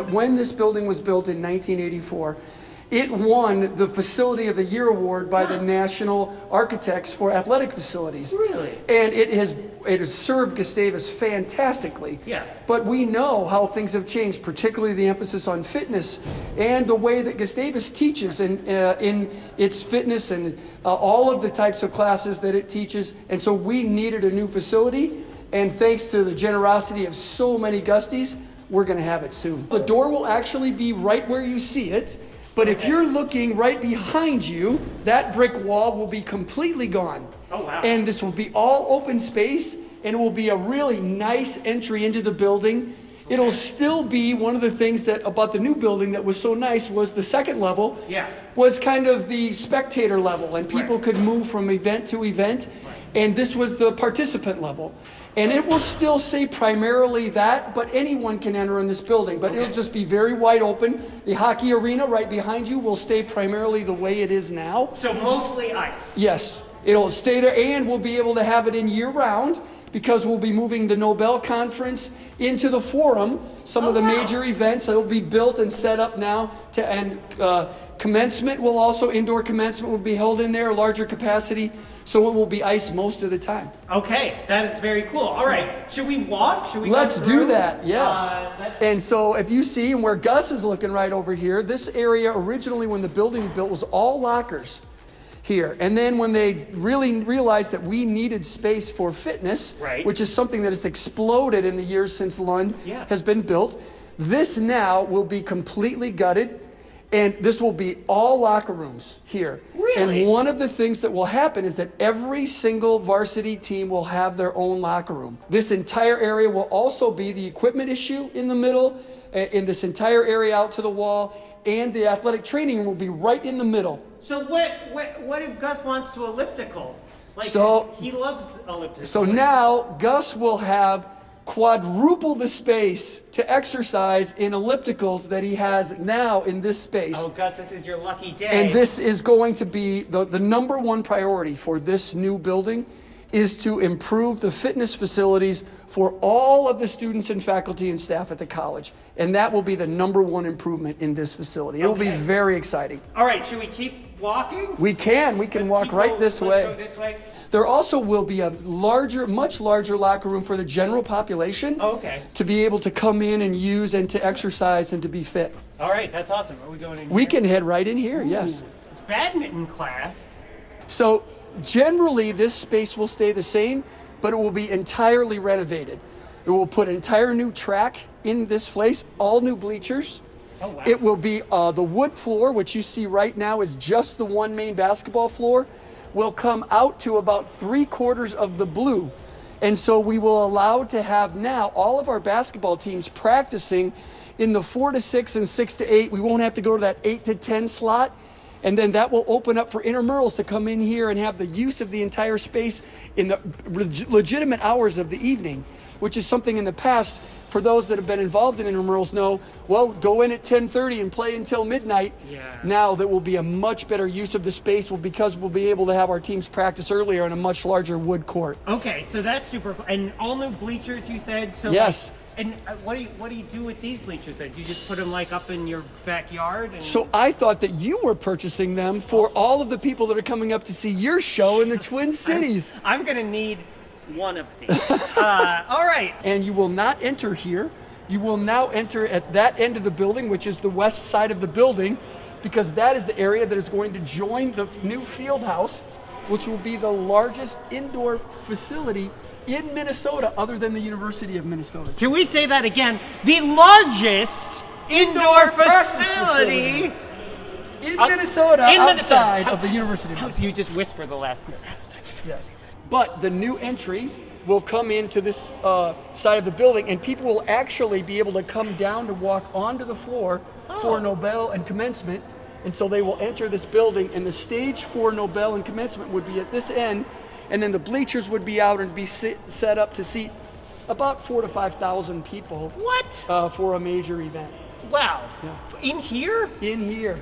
that when this building was built in 1984, it won the Facility of the Year award by the National Architects for Athletic Facilities. Really? And it has it has served Gustavus fantastically. Yeah. But we know how things have changed, particularly the emphasis on fitness and the way that Gustavus teaches in, uh, in its fitness and uh, all of the types of classes that it teaches. And so we needed a new facility. And thanks to the generosity of so many Gusties, we're going to have it soon. The door will actually be right where you see it. But if you're looking right behind you, that brick wall will be completely gone. Oh, wow. And this will be all open space, and it will be a really nice entry into the building. It'll still be one of the things that about the new building that was so nice was the second level Yeah. was kind of the spectator level, and people Right. could move from event to event. And this was the participant level. And it will still say primarily that, but anyone can enter in this building. But it'll just be very wide open. The hockey arena right behind you will stay primarily the way it is now. So mostly ice. Yes, it'll stay there, and we'll be able to have it in year round because we'll be moving the Nobel Conference into the Forum. Some of Oh, the wow. major events that will be built and set up now to and uh, commencement will also indoor commencement will be held in there, a larger capacity, so it will be ice most of the time. Okay, that is very cool. All right, should we walk? Should we? Let's do that, yes. Uh, And so if you see, and where Gus is looking right over here, this area originally when the building built was all lockers here. And then when they really realized that we needed space for fitness, Right. which is something that has exploded in the years since Lund Yeah. has been built, this now will be completely gutted. And this will be all locker rooms here. Really? And one of the things that will happen is that every single varsity team will have their own locker room. This entire area will also be the equipment issue in the middle, uh, in this entire area out to the wall, and the athletic training room will be right in the middle. So what? What? What if Gus wants to elliptical? Like So- he loves elliptical. So now Gus will have quadruple the space to exercise in ellipticals that he has now in this space. Oh, Gus, this is your lucky day. And this is going to be the, the number one priority for this new building is to improve the fitness facilities for all of the students and faculty and staff at the college. And that will be the number one improvement in this facility. It will be very exciting. All right, should we keep walking? We can, we can walk right go- this let's way. This way. There also will be a larger, much larger locker room for the general population Oh, okay. to be able to come in and use and to exercise and to be fit. All right, that's awesome. Are we going in? We here? can head right in here, yes. badminton class. So generally, this space will stay the same, but it will be entirely renovated. It will put an entire new track in this place, all new bleachers. Oh, wow. It will be uh, the wood floor, which you see right now is just the one main basketball floor, will come out to about three quarters of the blue. And so we will allow to have now all of our basketball teams practicing in the four to six and six to eight. We won't have to go to that eight to 10 slot. And then that will open up for intramurals to come in here and have the use of the entire space in the leg- legitimate hours of the evening, which is something in the past for those that have been involved in intramurals know, well, go in at 10:30 and play until midnight. Yeah. Now that will be a much better use of the space well, because we'll be able to have our teams practice earlier on a much larger wood court. Okay, so that's super cool. And all new bleachers, you said. So Yes. Like, and uh, what do you what do you do with these bleachers? Then do you just put them like up in your backyard? And... So I thought that you were purchasing them for all of the people that are coming up to see your show in the Twin Cities. I'm gonna need one of these. uh, all right. and you will not enter here. You will now enter at that end of the building, which is the west side of the building, because that is the area that is going to join the new field house, which will be the largest indoor facility in Minnesota other than the University of Minnesota. Can we say that again? The largest indoor practice facility. In Uh, Minnesota, in Minnesota. outside of the University of Minnesota. you just whisper the last part? Yes. But the new entry will come into this uh, side of the building, and people will actually be able to come down to walk onto the floor for Oh. Nobel and commencement. And so they will enter this building, and the stage for Nobel and commencement would be at this end, and then the bleachers would be out and be sit, set up to seat about four to five thousand people What? uh, for a major event Wow. In here? in here.